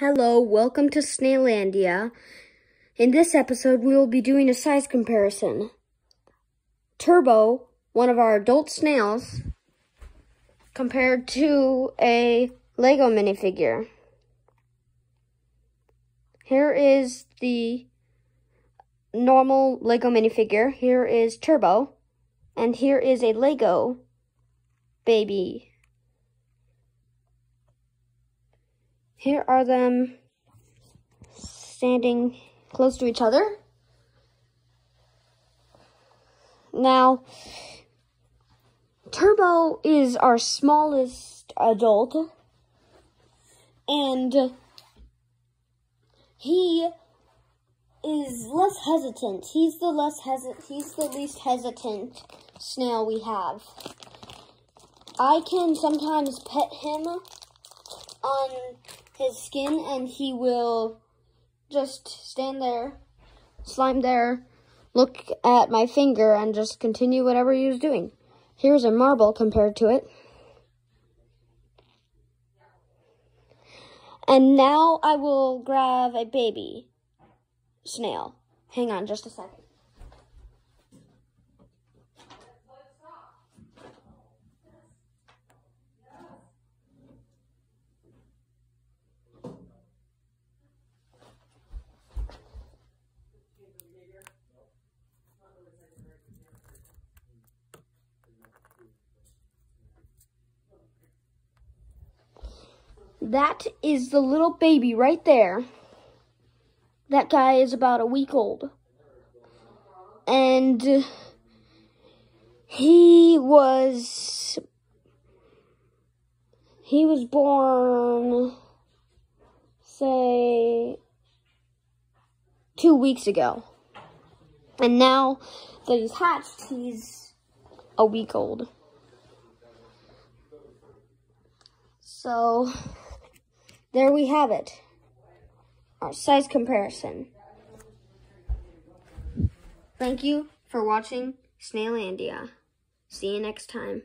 Hello, welcome to Snailandia. In this episode, we will be doing a size comparison. Turbo, one of our adult snails, compared to a Lego minifigure. Here is the normal Lego minifigure. Here is Turbo. And here is a Lego baby. Here are them standing close to each other. Now, Turbo is our smallest adult, and he is less hesitant. He's the less hesitant. He's the least hesitant snail we have. I can sometimes pet him on his skin and he will just stand there, slime there, look at my finger and just continue whatever he was doing. Here's a marble compared to it. And now I will grab a baby snail. Hang on just a second. That is the little baby right there. That guy is about a week old. And he was he was born say 2 weeks ago. And now that he's hatched, he's a week old. So there we have it. Our size comparison. Thank you for watching Snailandia. See you next time.